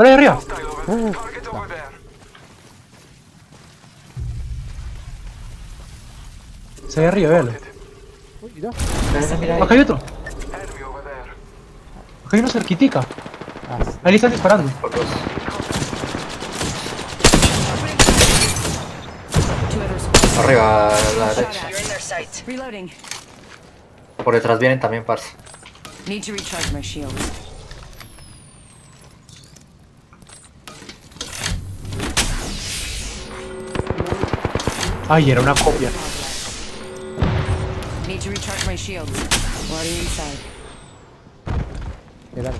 Vale, arriba. Uh, Se ve arriba, véalo. uy, mira. Acá hay otro. Acá hay uno cerquitica. Ah. Ahí le están disparando. Arriba a la derecha. You're in their sights. Reloading. Por detrás vienen también, parce. Need to recharge my shields. Ay, era una copia. Need to recharge my shields. Inside. Mira.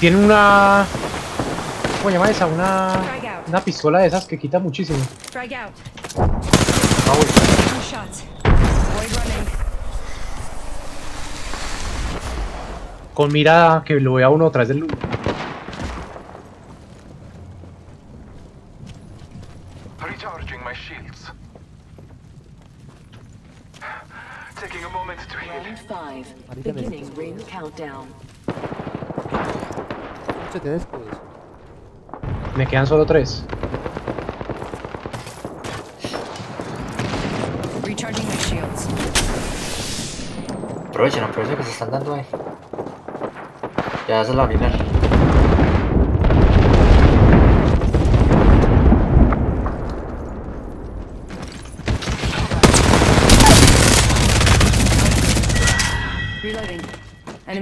Tiene una... ¿Cómo se llama esa? Una... Una pistola de esas que quita muchísimo. Frag out. Ah, Con mira que lo vea uno atrás del lugar. Recharging my shields. Taking a moment to heal. Round five. Marica, Beginning necesito- ring countdown. mucho de escudos. Me quedan solo tres. Recharging my shields. Aprovechen, aprovechen que se están dando ahí. Ya esa la final.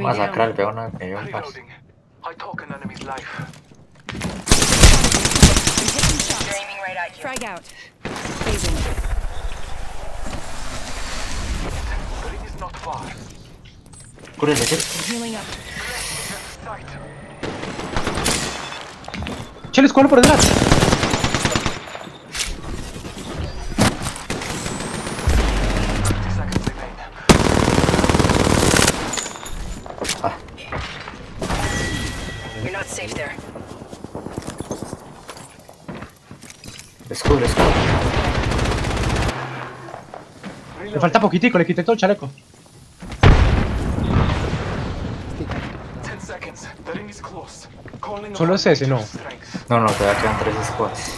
Masacrar el peón Frag out. Saving. But it is not far. Good is it? Healing up. ¡Chale, escuadro por detrás! Ah, You're not safe there. escudo, escudo. Le falta poquitico, le quité todo el chaleco. Solo es ese, no. No, no, todavía quedan tres squads.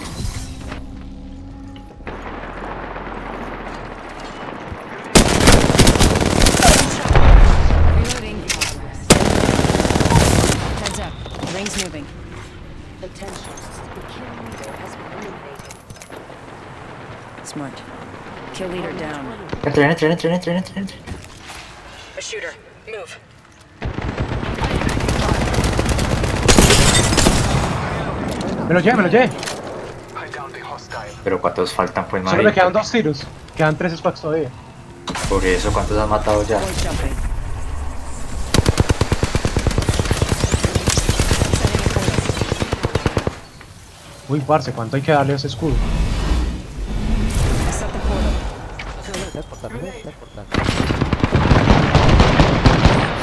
Smart. Kill leader down. Entren, entren, entren, entren, entren. A shooter. Move. Me lo llevé, me lo llevé. Pero ¿cuántos faltan, pues, Solo me marica? quedan dos tiros. Quedan tres squads todavía. Por eso, ¿cuántos han matado ya? Uy, parce, ¿cuánto hay que darle a ese escudo?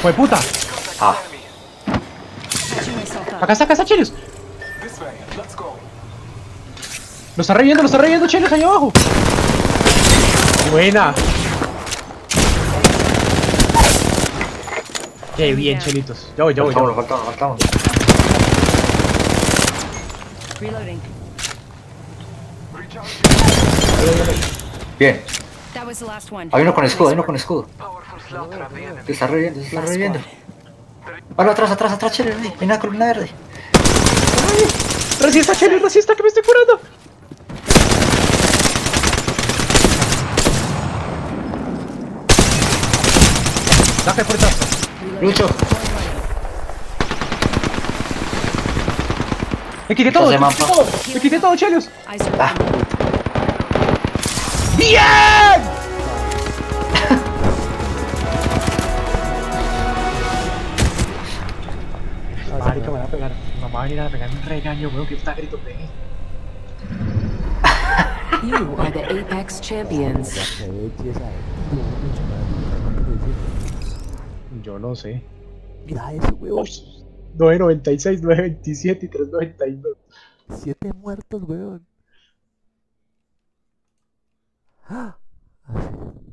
¡Fue puta! Ah. Acá está, acá está Chelios. Lo está reviendo, lo está reviendo Chelios ahí abajo. Buena. Qué bien, Chelitos. Ya voy, ya voy, ya falta uno, voy. falta uno, falta uno. Reloading. Bien, That was the last one. hay uno con escudo, hay uno con escudo. Se está reviviendo, se está reviviendo. Vale, atrás, atrás, atrás, chévere, hay una columna verde. Resista, Chelios, resista, que me estoy curando. Saca el portazo. Lucho, Me quité todo, me quité todo, me quité todo, Chelios. Ah. ¡Bien! Van a pegar. Mi mamá va a venir a pegarme un regaño, weón, que está grito pegue. You are the Apex champions. Yo no sé. Mira eso, weón. 9.96, 9.27 y 3.92. Siete muertos, weón. Ah, así.